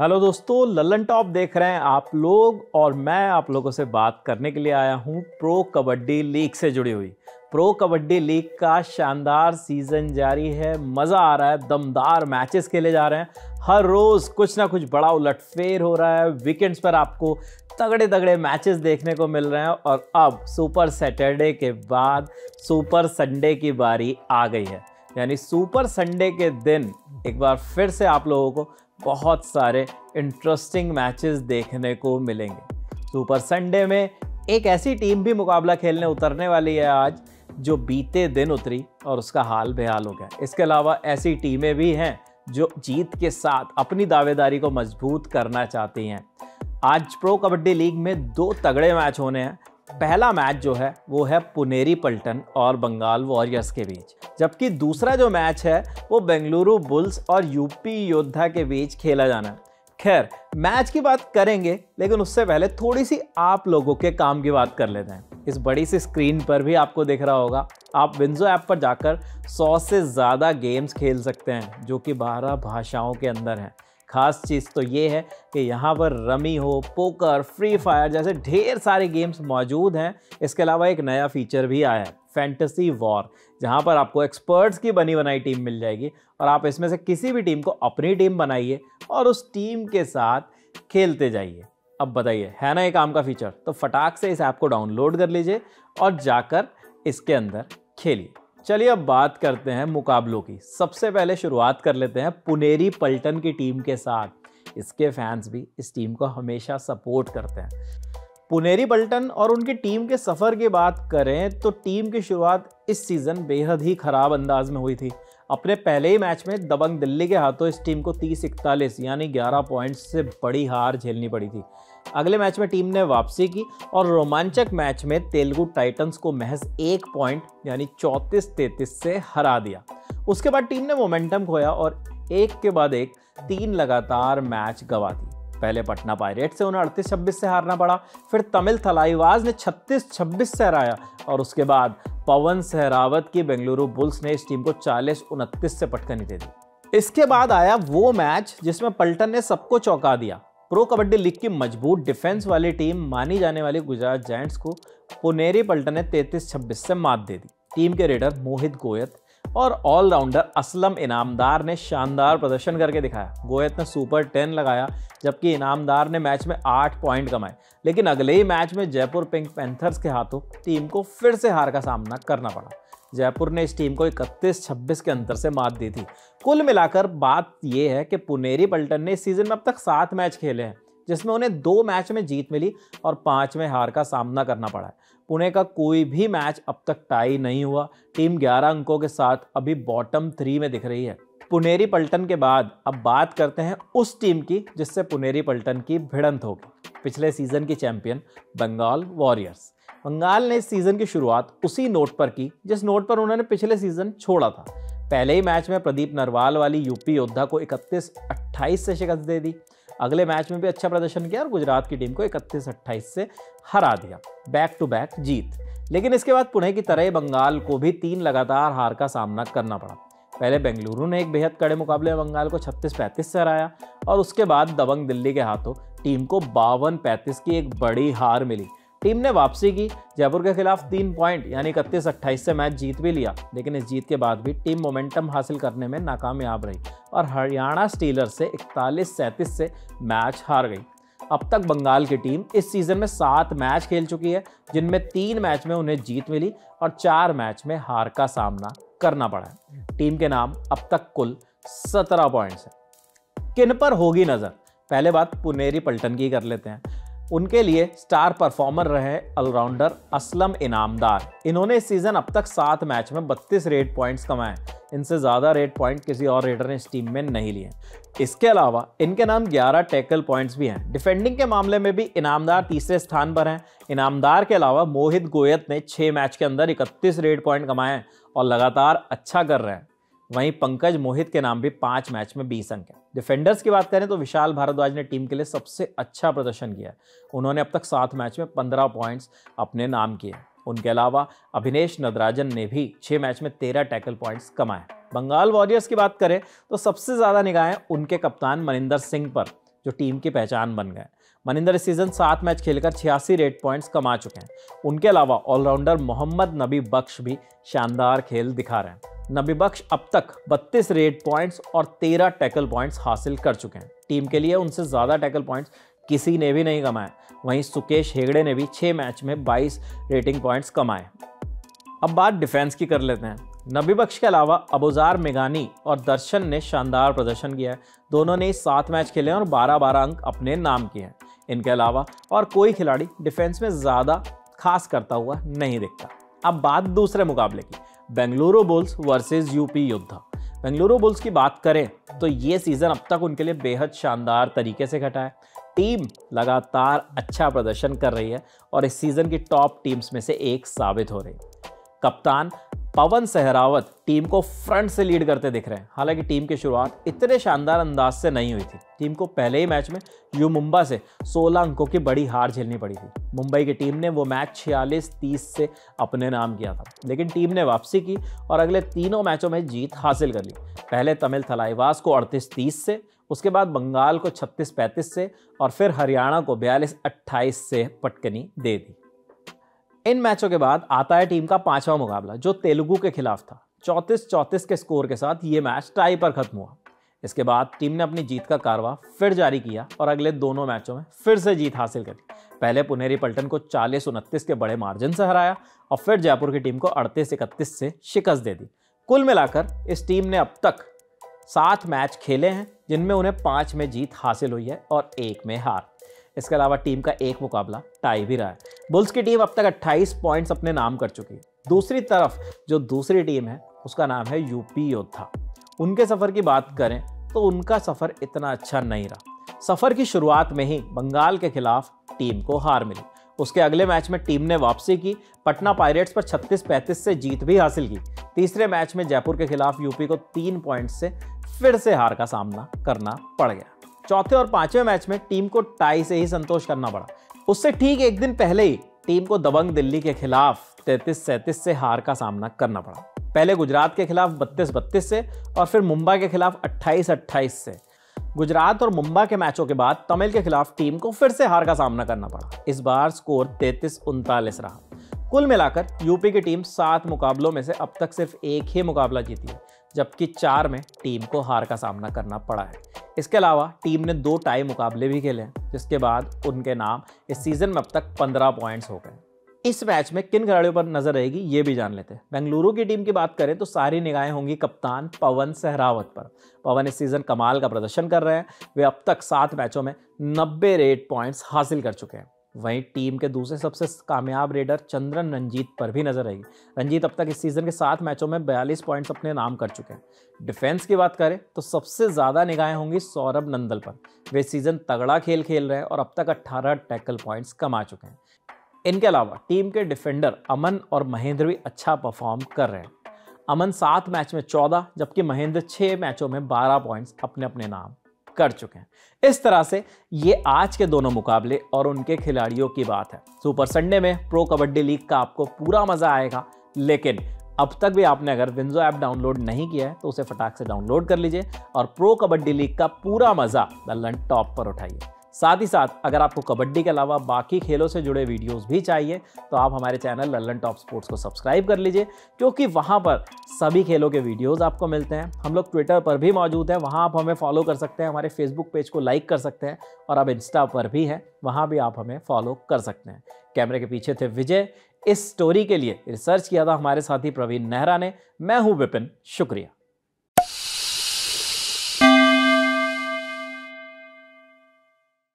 Hello दोस्तों, Lalan top देख रहे हैं आप लोग और मैं आप लोगों से बात करने के लिए आया हूँ प्रो कबड्डी लीग से जुड़ी हुई। प्रो कबड्डी लीग का शानदार सीज़न जारी है, मज़ा आ रहा है, दमदार मैचेस खेले जा रहे हैं। हर रोज़ कुछ ना कुछ बड़ा उलटफेर हो रहा है वीकेंड्स पर आपको तगड़े तगड़े मैचेस देखने को मिल रहे हैं और अब सुपर सैटरडे के बाद सुपर संडे की बारी आ गई है। यानी सुपर संडे के दिन एक बार फिर से आप लोगों को बहुत सारे इंटरेस्टिंग मैचेस देखने को मिलेंगे। सुपर संडे में एक ऐसी टीम भी मुकाबला खेलने उतरने वाली है आज, जो बीते दिन उतरी और उसका हाल बेहाल हो गया। इसके अलावा ऐसी टीमें भी हैं, जो जीत के साथ अपनी दावेदारी को मज़बूत करना चाहती हैं। आज प्रो कबड्डी लीग में दो तगड़े मैच होने हैं। पहला मैच जो है, वो है पुनेरी पल्टन और बंगाल वॉरियर्स के बीच। जबकि दूसरा जो मैच है, वो बेंगलुरु बुल्स और यूपी योद्धा के बीच खेला जाना। है खैर, मैच की बात करेंगे, लेकिन उससे पहले थोड़ी सी आप लोगों के काम की बात कर लेते हैं। इस बड़ी सी स्क्रीन पर भी आपको दिख रहा होगा, आप विंजो ऐप पर जाकर 100 से ज़्यादा गेम्स खेल सकते हैं, जो कि 12 भाषाओं के अंदर हैं। खास चीज़ तो ये है कि यहाँ पर रमी हो, पोकर, फ्री फायर जैसे ढेर सारे गेम्स मौजूद हैं। इसके अलावा एक नया फीचर भी आया है। फैंटेसी वॉर, जहाँ पर आपको एक्सपर्ट्स की बनी बनाई टीम मिल जाएगी और आप इसमें से किसी भी टीम को अपनी टीम बनाइए और उस टीम के साथ खेलते जाइए। अब बताइए, है ना ये काम का फीचर तो फटाक से इस ऐप को डाउनलोड कर लीजिए और जाकर इसके अंदर खेलिए। चलिए अब बात करते हैं मुकाबलों की। सबसे पहले शुरुआत कर लेते हैं पुनेरी पल्टन की टीम के साथ। इसके फैंस भी इस टीम को हमेशा सपोर्ट करते हैं। पुनेरी पल्टन और उनकी टीम के सफ़र की बात करें तो टीम की शुरुआत इस सीज़न बेहद ही ख़राब अंदाज में हुई थी। अपने पहले ही मैच में दबंग दिल्ली के हाथों इस टीम को तीस इकतालीस, यानी 11 पॉइंट्स से बड़ी हार झेलनी पड़ी थी। अगले मैच में टीम ने वापसी की और रोमांचक मैच में तेलुगु टाइटंस को महज एक पॉइंट, यानी चौंतीस तैतीस से हरा दिया। उसके बाद टीम ने मोमेंटम खोया और एक के बाद एक तीन लगातार मैच गवा दी। पहले पटना पायरेट से उन्हें अड़तीस छब्बीस से हारना पड़ा, फिर तमिल थलाईवाज ने छत्तीस छब्बीस से हराया और उसके बाद पवन सहरावत की बेंगलुरु बुल्स ने इस टीम को चालीस उनतीस से पटकनी दे दी। इसके बाद आया वो मैच जिसमें पल्टन ने सबको चौंका दिया। प्रो कबड्डी लीग की मज़बूत डिफेंस वाली टीम मानी जाने वाली गुजरात जायंट्स को पुनेरी पल्टन ने तैतीस छब्बीस से मात दे दी। टीम के रेडर मोहित गोयत और ऑलराउंडर असलम इनामदार ने शानदार प्रदर्शन करके दिखाया। गोयत ने सुपर टेन लगाया, जबकि इनामदार ने मैच में आठ पॉइंट कमाए। लेकिन अगले ही मैच में जयपुर पिंक पैंथर्स के हाथों टीम को फिर से हार का सामना करना पड़ा। जयपुर ने इस टीम को इकतीस छब्बीस के अंतर से मात दी थी। कुल मिलाकर बात यह है कि पुनेरी पल्टन ने इस सीज़न में अब तक सात मैच खेले हैं, जिसमें उन्हें दो मैच में जीत मिली और पाँच में हार का सामना करना पड़ा। है पुणे का कोई भी मैच अब तक टाई नहीं हुआ। टीम 11 अंकों के साथ अभी बॉटम थ्री में दिख रही है। पुनेरी पल्टन के बाद अब बात करते हैं उस टीम की जिससे पुनेरी पल्टन की भिड़ंत होगी पिछले सीज़न की चैंपियन बंगाल वॉरियर्स। बंगाल ने इस सीज़न की शुरुआत उसी नोट पर की, जिस नोट पर उन्होंने पिछले सीज़न छोड़ा था। पहले ही मैच में प्रदीप नरवाल वाली यूपी योद्धा को 31-28 से शिकस्त दे दी। अगले मैच में भी अच्छा प्रदर्शन किया और गुजरात की टीम को 31-28 से हरा दिया। बैक टू बैक जीत। लेकिन इसके बाद पुणे की तरह बंगाल को भी तीन लगातार हार का सामना करना पड़ा। पहले बेंगलुरु ने एक बेहद कड़े मुकाबले में बंगाल को 36-35 से हराया और उसके बाद दबंग दिल्ली के हाथों टीम को बावन पैंतीस की एक बड़ी हार मिली। टीम ने वापसी की। जयपुर के खिलाफ तीन पॉइंट यानी इकतीस अट्ठाईस से मैच जीत भी लिया, लेकिन इस जीत के बाद भी टीम मोमेंटम हासिल करने में नाकामयाब रही और हरियाणा स्टीलर्स से इकतालीस सैंतीस से मैच हार गई। अब तक बंगाल की टीम इस सीज़न में सात मैच खेल चुकी है, जिनमें तीन मैच में उन्हें जीत मिली और चार मैच में हार का सामना करना पड़ा है। टीम के नाम अब तक कुल सत्रह पॉइंट्स हैं। किन पर होगी नज़र? पहले बात पुनेरी पल्टन की कर लेते हैं। उनके लिए स्टार परफॉर्मर रहे ऑलराउंडर असलम इनामदार। इन्होंने इस सीज़न अब तक सात मैच में बत्तीस रेड पॉइंट्स कमाए इनसे ज़्यादा रेड पॉइंट किसी और रेडर ने इस टीम में नहीं लिए। इसके अलावा इनके नाम 11 टैकल पॉइंट्स भी हैं। डिफेंडिंग के मामले में भी इनामदार तीसरे स्थान पर हैं। इनामदार के अलावा मोहित गोयत ने छः मैच के अंदर इकतीस रेड पॉइंट कमाए हैं और लगातार अच्छा कर रहे हैं। वहीं पंकज मोहित के नाम भी पाँच मैच में बीस अंक है। डिफेंडर्स की बात करें तो विशाल भारद्वाज ने टीम के लिए सबसे अच्छा प्रदर्शन किया उन्होंने अब तक सात मैच में पंद्रह पॉइंट्स अपने नाम किए उनके अलावा अभिनेश नदराजन ने भी छः मैच में तेरह टैकल पॉइंट्स कमाए बंगाल वॉरियर्स की बात करें तो सबसे ज़्यादा निगाहें उनके कप्तान मनिंदर सिंह पर, जो टीम की पहचान बन गए मनिंदर इस सीज़न सात मैच खेलकर छियासी रेट पॉइंट्स कमा चुके हैं। उनके अलावा ऑलराउंडर मोहम्मद नबी बख्श भी शानदार खेल दिखा रहे हैं। नबी बख्श अब तक 32 रेट पॉइंट्स और 13 टैकल पॉइंट्स हासिल कर चुके हैं। टीम के लिए उनसे ज़्यादा टैकल पॉइंट्स किसी ने भी नहीं कमाए। वहीं सुकेश हेगड़े ने भी छः मैच में 22 रेटिंग पॉइंट्स कमाए। अब बात डिफेंस की कर लेते हैं। नबी बख्श के अलावा अबुजार मेगानी और दर्शन ने शानदार प्रदर्शन किया है। दोनों ने सात मैच खेले और बारह बारह अंक अपने नाम किए हैं। इनके अलावा और कोई खिलाड़ी डिफेंस में ज़्यादा खास करता हुआ नहीं दिखता। अब बात दूसरे मुकाबले की। बेंगलुरु बुल्स वर्सेस यूपी योद्धा। बेंगलुरु बुल्स की बात करें तो ये सीज़न अब तक उनके लिए बेहद शानदार तरीके से घटा है। टीम लगातार अच्छा प्रदर्शन कर रही है और इस सीज़न की टॉप टीम्स में से एक साबित हो रही है। कप्तान पवन सहरावत टीम को फ्रंट से लीड करते दिख रहे हैं। हालाँकि टीम की शुरुआत इतने शानदार अंदाज से नहीं हुई थी। टीम को पहले ही मैच में यू मुंबा से 16 अंकों की बड़ी हार झेलनी पड़ी थी। मुंबई की टीम ने वो मैच छियालीस तीस से अपने नाम किया था। लेकिन टीम ने वापसी की और अगले तीनों मैचों में जीत हासिल कर ली। पहले तमिल थलाईवास को अड़तीस तीस से, उसके बाद बंगाल को छत्तीस पैंतीस से और फिर हरियाणा को बयालीस अट्ठाईस से पटकनी दे दी। इन मैचों के बाद आता है टीम का पांचवा मुकाबला, जो तेलुगु के खिलाफ था। चौंतीस चौंतीस के स्कोर के साथ ये मैच टाई पर खत्म हुआ। इसके बाद टीम ने अपनी जीत का कारवा फिर जारी किया और अगले दोनों मैचों में फिर से जीत हासिल करी। पहले पुनेरी पल्टन को चालीस उनतीस के बड़े मार्जिन से हराया और फिर जयपुर की टीम को अड़तीस इकतीस से शिकस्त दे दी। कुल मिलाकर इस टीम ने अब तक सात मैच खेले हैं, जिनमें उन्हें पाँच में जीत हासिल हुई है और एक में हार। इसके अलावा टीम का एक मुकाबला टाई भी रहा है। बुल्स की टीम अब तक 28 पॉइंट्स अपने नाम कर चुकी है। दूसरी तरफ़, जो दूसरी टीम है, उसका नाम है यूपी योद्धा। उनके सफ़र की बात करें तो उनका सफ़र इतना अच्छा नहीं रहा। सफ़र की शुरुआत में ही बंगाल के खिलाफ टीम को हार मिली। उसके अगले मैच में टीम ने वापसी की। पटना पायरेट्स पर 36-35 से जीत भी हासिल की। तीसरे मैच में जयपुर के खिलाफ यूपी को तीन पॉइंट से फिर से हार का सामना करना पड़ गया। चौथे और पाँचवें मैच में टीम को टाई से ही संतोष करना पड़ा। उससे ठीक एक दिन पहले ही टीम को दबंग दिल्ली के खिलाफ तैतीस सैंतीस से हार का सामना करना पड़ा। पहले गुजरात के खिलाफ बत्तीस बत्तीस से और फिर मुंबई के खिलाफ अट्ठाईस अट्ठाईस से। गुजरात और मुंबई के मैचों के बाद तमिल के खिलाफ टीम को फिर से हार का सामना करना पड़ा। इस बार स्कोर तैतीस उनतालीस रहा। कुल मिलाकर यूपी की टीम सात मुकाबलों में से अब तक सिर्फ़ एक ही मुकाबला जीती है, जबकि चार में टीम को हार का सामना करना पड़ा है। इसके अलावा टीम ने दो टाई मुकाबले भी खेले जिसके बाद उनके नाम इस सीज़न में अब तक पंद्रह पॉइंट्स हो गए। इस मैच में किन खिलाड़ियों पर नज़र रहेगी, ये भी जान लेते हैं। बेंगलुरु की टीम की बात करें तो सारी निगाहें होंगी कप्तान पवन सहरावत पर। पवन इस सीज़न कमाल का प्रदर्शन कर रहे हैं। वे अब तक सात मैचों में नब्बे रेट पॉइंट्स हासिल कर चुके हैं। वहीं टीम के दूसरे सबसे कामयाब रेडर चंद्रन रंजीत पर भी नज़र आएगी। रंजीत अब तक इस सीज़न के सात मैचों में बयालीस पॉइंट्स अपने नाम कर चुके हैं। डिफेंस की बात करें तो सबसे ज़्यादा निगाहें होंगी सौरभ नंदल पर। वे सीज़न तगड़ा खेल खेल रहे हैं और अब तक 18 टैकल पॉइंट्स कमा चुके हैं। इनके अलावा टीम के डिफेंडर अमन और महेंद्र भी अच्छा परफॉर्म कर रहे हैं। अमन सात मैच में चौदह, जबकि महेंद्र छः मैचों में बारह पॉइंट्स अपने अपने नाम कर चुके हैं। इस तरह से ये आज के दोनों मुकाबले और उनके खिलाड़ियों की बात है। सुपर संडे में प्रो कबड्डी लीग का आपको पूरा मज़ा आएगा, लेकिन अब तक भी आपने अगर विंजो ऐप डाउनलोड नहीं किया है तो उसे फटाक से डाउनलोड कर लीजिए और प्रो कबड्डी लीग का पूरा मज़ा लल्लन टॉप पर उठाइए। साथ ही साथ, अगर आपको कबड्डी के अलावा बाकी खेलों से जुड़े वीडियोस भी चाहिए तो आप हमारे चैनल लल्लन टॉप स्पोर्ट्स को सब्सक्राइब कर लीजिए, क्योंकि वहाँ पर सभी खेलों के वीडियोस आपको मिलते हैं। हम लोग ट्विटर पर भी मौजूद हैं, वहाँ आप हमें फॉलो कर सकते हैं, हमारे फेसबुक पेज को लाइक कर सकते हैं, और अब इंस्टा पर भी हैं, वहाँ भी आप हमें फॉलो कर सकते हैं। कैमरे के पीछे थे विजय, इस स्टोरी के लिए रिसर्च किया था हमारे साथी प्रवीण नेहरा ने, मैं हूँ विपिन, शुक्रिया।